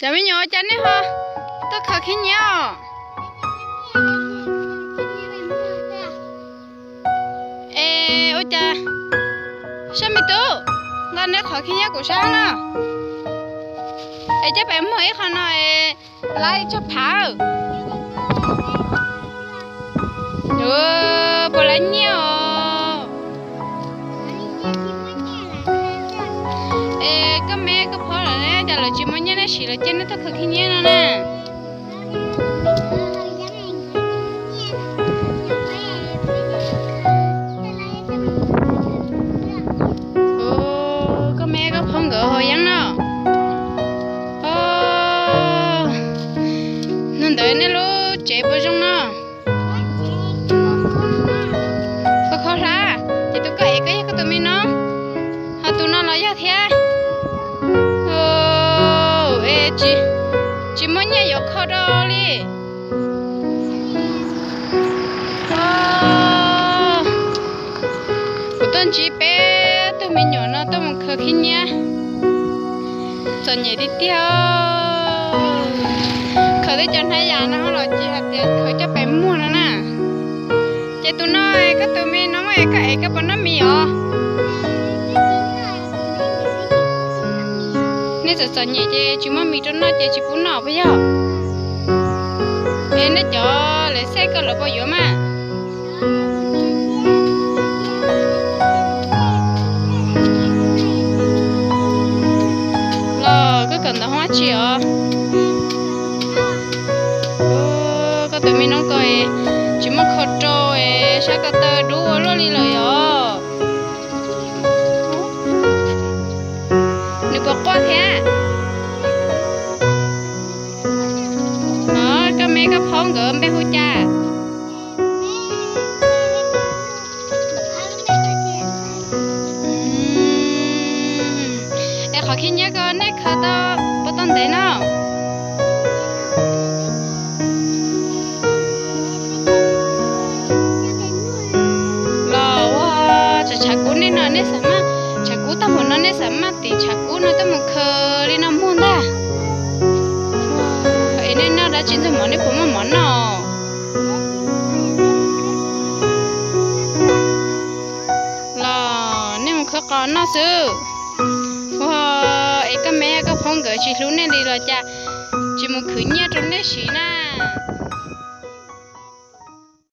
chả biết nhỏ chả nè ha tôi khó khi nhau ê, ôi cha sao mi tu ngon nè khó khi nhau của sao nè ê, chắc bé mới không nói. Lại cho phá ừ bỏ lại nhiều ê cái mẹ cái phô là nè giờ là chỉ muốn chỉ là chân nó thật khó khi nhau nè. Có mẹ có không gỡ hồi nhắn nó, ô, nên đợi nè lô chạy vào trong nó. Có khó ra thì tôi có ấy cái tụi mình nó họ tụi nó nói ra thế khó đó đi của ờ. tôi chỉ bé tôi mình nhỏ nó, tôi mình khờ khi nha. Cho nhảy đi tiêu khờ đi cho thấy già nó rồi chị hạt tiền, khờ cho bé mua nó nè. Chị tôi nói cái tôi mình nó mày cái cái bọn nó mì ó nên giờ giờ nhảy chị chú mà mì cho nó chị chú muốn nó bây giờ nên nó cho lấy xe cơ lỗ bao nhiêu mà. Ờ, lo cái cần là hóa chị à Ờ, cái tụi mình nóng coi chỉ mà khó trâu ấy sao cái tờ đu lo đi lời à nếu có quá thế à? À phong bé hú em bắt lo cha nên nó nên cha nó nên thì cha nó nên nó đã chín rồi món này cũng lo nên nó sư cái mẹ cái phong gửi chị luôn nên đi rồi cha chỉ khử nhia trong đấy xí na.